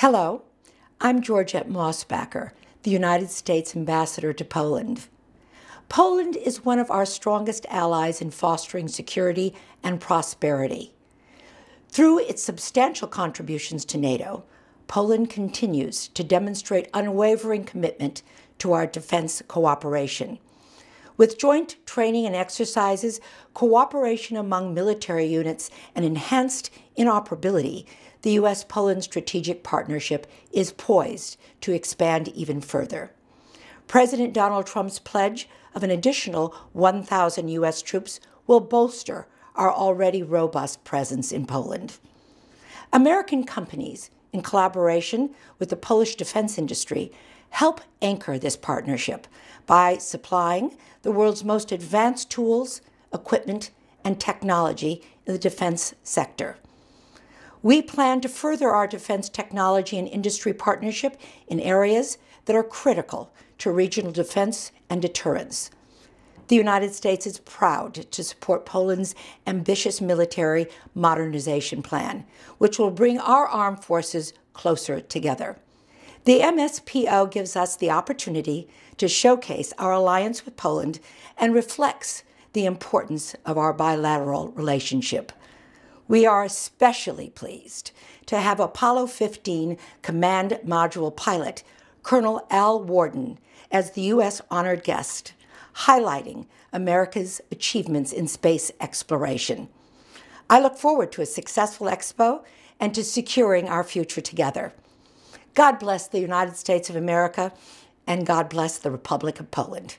Hello, I'm Georgette Mosbacher, the United States Ambassador to Poland. Poland is one of our strongest allies in fostering security and prosperity. Through its substantial contributions to NATO, Poland continues to demonstrate unwavering commitment to our defense cooperation. With joint training and exercises, cooperation among military units, and enhanced interoperability, the U.S. Poland strategic partnership is poised to expand even further. President Donald Trump's pledge of an additional 1,000 U.S. troops will bolster our already robust presence in Poland. American companies, in collaboration with the Polish defense industry, help anchor this partnership by supplying the world's most advanced tools, equipment, and technology in the defense sector. We plan to further our defense technology and industry partnership in areas that are critical to regional defense and deterrence. The United States is proud to support Poland's ambitious military modernization plan, which will bring our armed forces closer together. The MSPO gives us the opportunity to showcase our alliance with Poland and reflects the importance of our bilateral relationship. We are especially pleased to have Apollo 15 Command Module pilot, Colonel Al Worden, as the U.S. honored guest, highlighting America's achievements in space exploration. I look forward to a successful expo and to securing our future together. God bless the United States of America, and God bless the Republic of Poland.